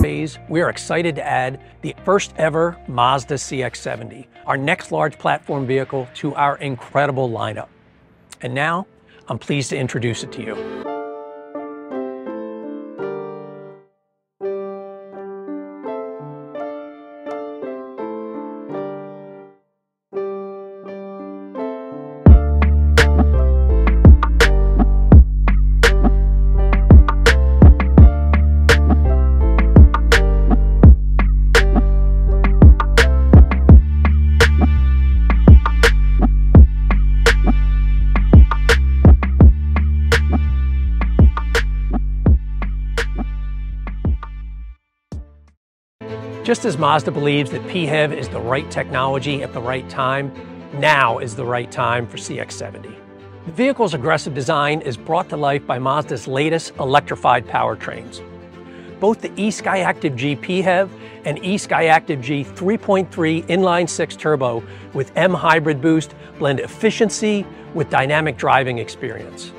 phase, we are excited to add the first ever Mazda CX-70, our next large platform vehicle to our incredible lineup. And now, I'm pleased to introduce it to you. Just as Mazda believes that PHEV is the right technology at the right time, now is the right time for CX-70. The vehicle's aggressive design is brought to life by Mazda's latest electrified powertrains. Both the eSkyactiv G PHEV and eSkyactiv G 3.3 inline-six turbo with M hybrid boost blend efficiency with dynamic driving experience.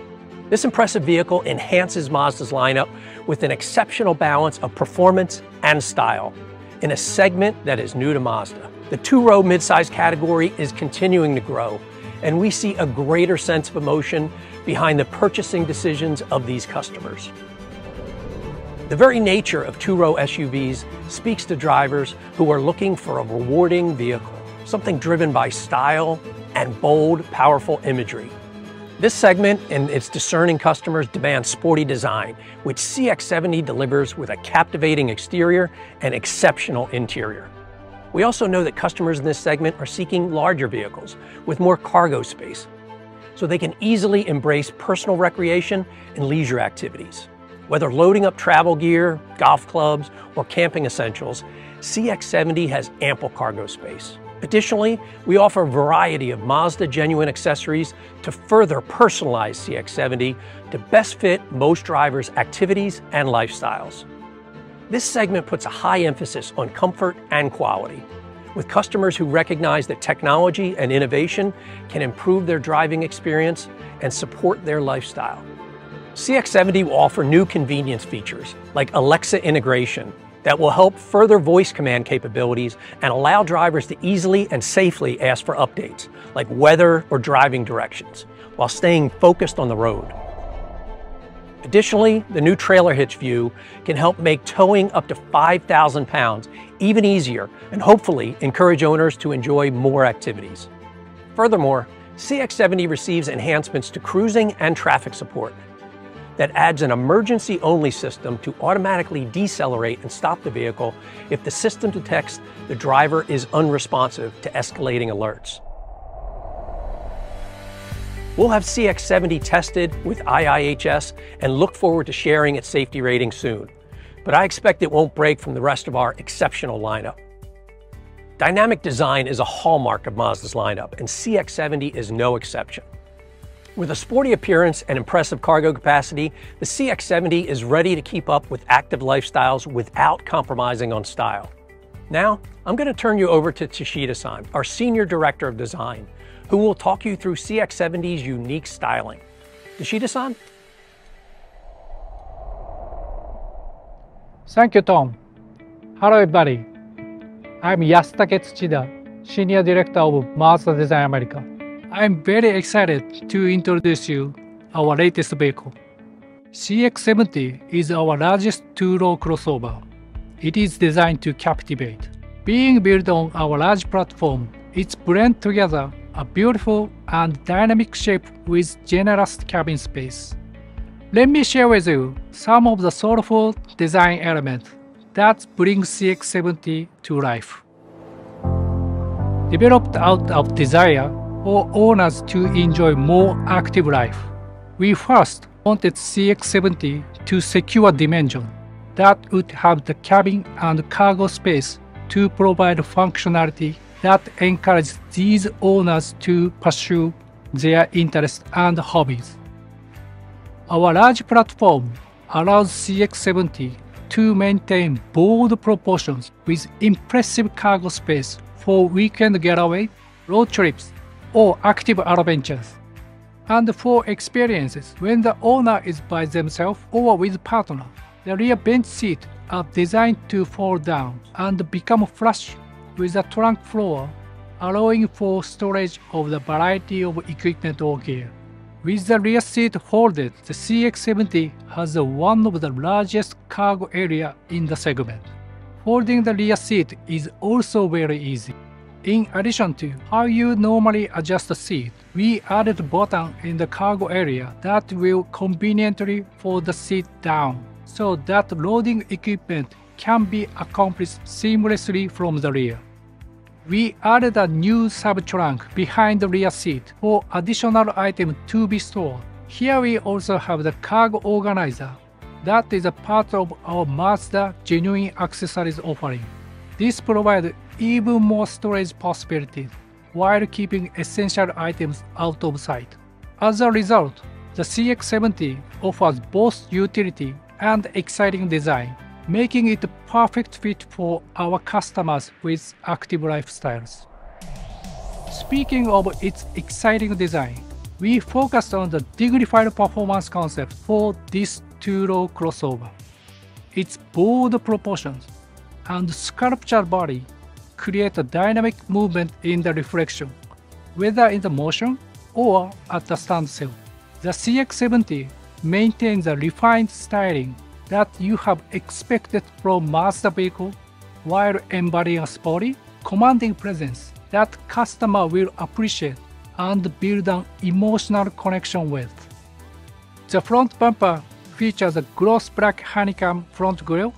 This impressive vehicle enhances Mazda's lineup with an exceptional balance of performance and style in a segment that is new to Mazda. The two-row midsize category is continuing to grow, and we see a greater sense of emotion behind the purchasing decisions of these customers. The very nature of two-row SUVs speaks to drivers who are looking for a rewarding vehicle, something driven by style and bold, powerful imagery. This segment and its discerning customers demand sporty design, which CX-70 delivers with a captivating exterior and exceptional interior. We also know that customers in this segment are seeking larger vehicles with more cargo space, so they can easily embrace personal recreation and leisure activities. Whether loading up travel gear, golf clubs, or camping essentials, CX-70 has ample cargo space. Additionally, we offer a variety of Mazda genuine accessories to further personalize CX-70 to best fit most drivers' activities and lifestyles. This segment puts a high emphasis on comfort and quality, with customers who recognize that technology and innovation can improve their driving experience and support their lifestyle. CX-70 will offer new convenience features like Alexa integration, that will help further voice command capabilities and allow drivers to easily and safely ask for updates, like weather or driving directions, while staying focused on the road. Additionally, the new trailer hitch view can help make towing up to 5,000 pounds even easier and hopefully encourage owners to enjoy more activities. Furthermore, CX-70 receives enhancements to cruising and traffic support, that adds an emergency-only system to automatically decelerate and stop the vehicle if the system detects the driver is unresponsive to escalating alerts. We'll have CX-70 tested with IIHS and look forward to sharing its safety rating soon, but I expect it won't break from the rest of our exceptional lineup. Dynamic design is a hallmark of Mazda's lineup, and CX-70 is no exception. With a sporty appearance and impressive cargo capacity, the CX-70 is ready to keep up with active lifestyles without compromising on style. Now, I'm going to turn you over to Tsuchida-san, our Senior Director of Design, who will talk you through CX-70's unique styling. Tsuchida-san? Thank you, Tom. Hello, everybody. I'm Yasutake Tsuchida, Senior Director of Mazda Design America. I'm very excited to introduce you our latest vehicle. CX-70 is our largest two-row crossover. It is designed to captivate. Being built on our large platform, it's blend together a beautiful and dynamic shape with generous cabin space. Let me share with you some of the thoughtful design elements that bring CX-70 to life. Developed out of desire for owners to enjoy more active life. We first wanted CX-70 to secure dimension that would have the cabin and cargo space to provide functionality that encourages these owners to pursue their interests and hobbies. Our large platform allows CX-70 to maintain bold proportions with impressive cargo space for weekend getaway, road trips, or active adventures. And for experiences when the owner is by themselves or with partner, The rear bench seat are designed to fold down and become flush with the trunk floor, allowing for storage of the variety of equipment or gear. With the rear seat folded, the CX-70 has one of the largest cargo area in the segment. Folding the rear seat is also very easy. In addition to how you normally adjust the seat, we added a button in the cargo area that will conveniently fold the seat down so that loading equipment can be accomplished seamlessly from the rear. We added a new sub-trunk behind the rear seat for additional items to be stored. Here we also have the cargo organizer that is a part of our Mazda genuine accessories offering. This provides even more storage possibilities while keeping essential items out of sight. As a result, the CX-70 offers both utility and exciting design, making it a perfect fit for our customers with active lifestyles. Speaking of its exciting design, we focused on the dignified performance concept for this two-row crossover. Its bold proportions and sculptured body create a dynamic movement in the reflection, whether in the motion or at the standstill. The CX-70 maintains a refined styling that you have expected from Mazda vehicle while embodying a sporty, commanding presence that customer will appreciate and build an emotional connection with. The front bumper features a gloss black honeycomb front grille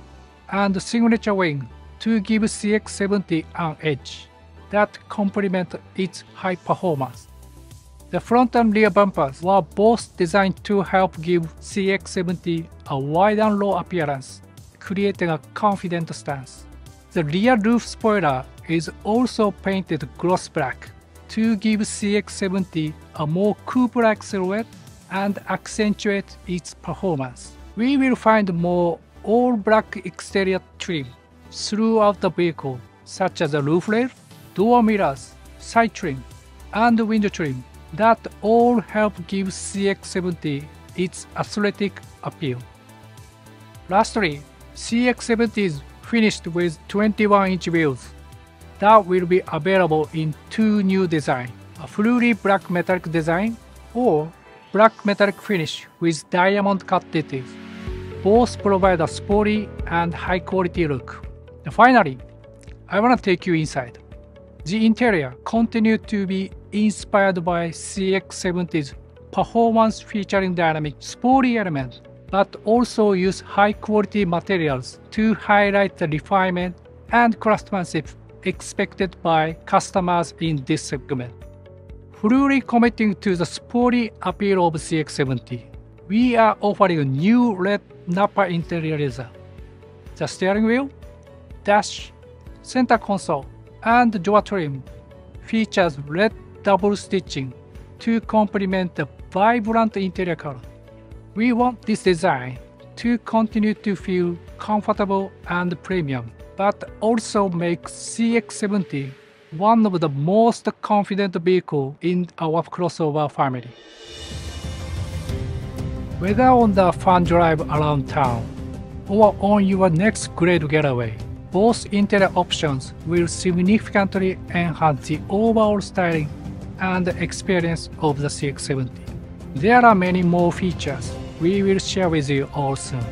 and signature wing to give CX-70 an edge that complement its high performance. The front and rear bumpers were both designed to help give CX-70 a wide and low appearance, creating a confident stance. The rear roof spoiler is also painted gloss black to give CX-70 a more coupe-like silhouette and accentuate its performance. We will find more all-black exterior trim throughout the vehicle, such as the roof rail, door mirrors, side trim, and window trim that all help give CX-70 its athletic appeal. Lastly, CX-70 is finished with 21-inch wheels that will be available in two new designs, a fully black metallic design or black metallic finish with diamond cut details. Both provide a sporty and high quality look. Finally, I want to take you inside. The interior continues to be inspired by CX-70's performance featuring dynamic sporty elements, but also use high quality materials to highlight the refinement and craftsmanship expected by customers in this segment. Fully committing to the sporty appeal of CX-70, we are offering a new red Nappa interior leather. The steering wheel, dash, center console, and door trim features red double stitching to complement the vibrant interior color. We want this design to continue to feel comfortable and premium, but also make CX-70 one of the most confident vehicles in our crossover family. Whether on the fun drive around town or on your next great getaway, both interior options will significantly enhance the overall styling and experience of the CX-70. There are many more features we will share with you all soon.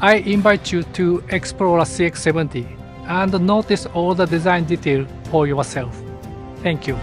I invite you to explore a CX-70 and notice all the design detail for yourself. Thank you.